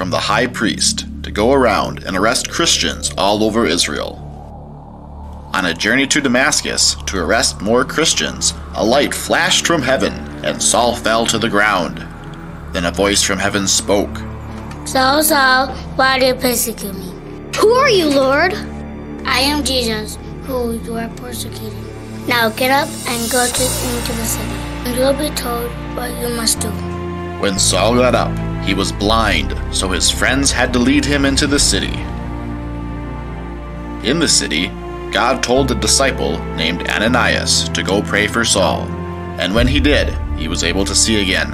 from the high priest to go around and arrest Christians all over Israel. On a journey to Damascus to arrest more Christians, a light flashed from heaven, and Saul fell to the ground. Then a voice from heaven spoke Saul, Saul, why do you persecute me? Who are you, Lord? I am Jesus, who you are persecuting. Now get up and go to, into the city, and you will be told what you must do. When Saul got up, he was blind, so his friends had to lead him into the city. In the city, God told a disciple named Ananias to go pray for Saul, and when he did, he was able to see again.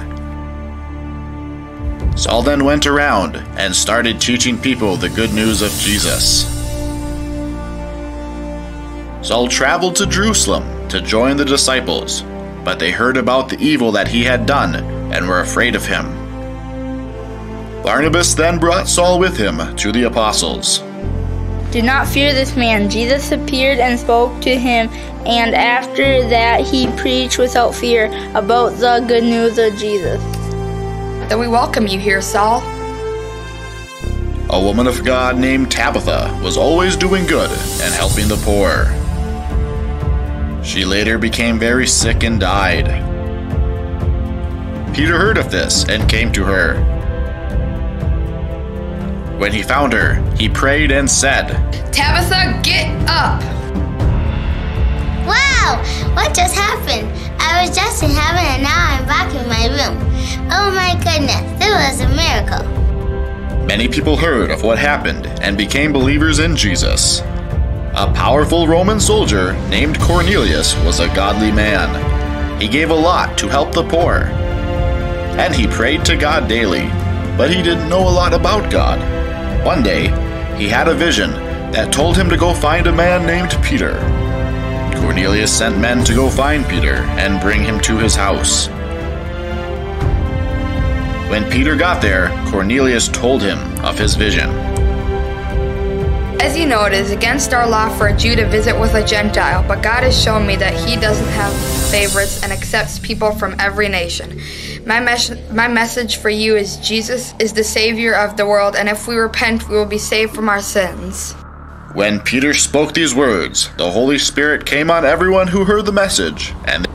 Saul then went around and started teaching people the good news of Jesus. Saul traveled to Jerusalem to join the disciples, but they heard about the evil that he had done and were afraid of him. Barnabas then brought Saul with him to the apostles. Do not fear this man. Jesus appeared and spoke to him, and after that he preached without fear about the good news of Jesus. Then we welcome you here, Saul. A woman of God named Tabitha was always doing good and helping the poor. She later became very sick and died. Peter heard of this and came to her. When he found her, he prayed and said, Tabitha, get up! Wow! What just happened? I was just in heaven and now I'm back in my room. Oh my goodness, this was a miracle. Many people heard of what happened and became believers in Jesus. A powerful Roman soldier named Cornelius was a godly man. He gave a lot to help the poor. And he prayed to God daily, but he didn't know a lot about God. One day, he had a vision that told him to go find a man named Peter. Cornelius sent men to go find Peter and bring him to his house. When Peter got there, Cornelius told him of his vision. As you know, it is against our law for a Jew to visit with a Gentile, but God has shown me that He doesn't have favorites and accepts people from every nation. My, mes- my message for you is Jesus is the Savior of the world, and if we repent, we will be saved from our sins. When Peter spoke these words, the Holy Spirit came on everyone who heard the message, and